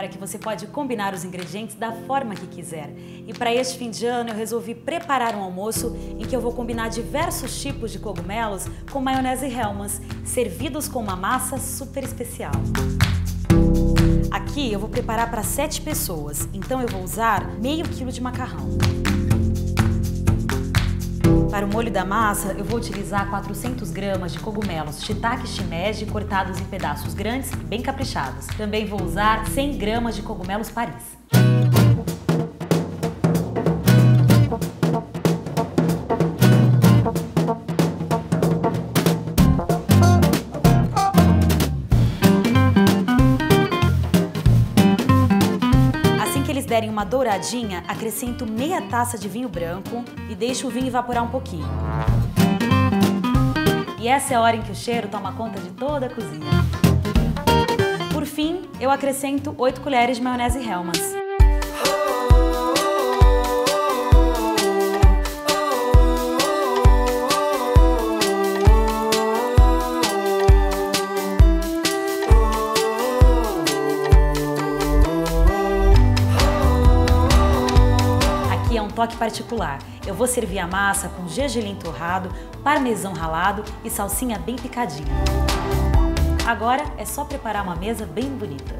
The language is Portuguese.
cara que você pode combinar os ingredientes da forma que quiser. E para este fim de ano eu resolvi preparar um almoço em que eu vou combinar diversos tipos de cogumelos com maionese Hellmann's, servidos com uma massa super especial. Aqui eu vou preparar para 7 pessoas, então eu vou usar meio quilo de macarrão. Para o molho da massa, eu vou utilizar 400 gramas de cogumelos shiitake shimeji cortados em pedaços grandes e bem caprichados. Também vou usar 100 gramas de cogumelos Paris. Derem uma douradinha, acrescento meia taça de vinho branco e deixo o vinho evaporar um pouquinho. E essa é a hora em que o cheiro toma conta de toda a cozinha. Por fim, eu acrescento 8 colheres de maionese Hellmann's. Toque particular. Eu vou servir a massa com gergelim torrado, parmesão ralado e salsinha bem picadinha. Agora é só preparar uma mesa bem bonita.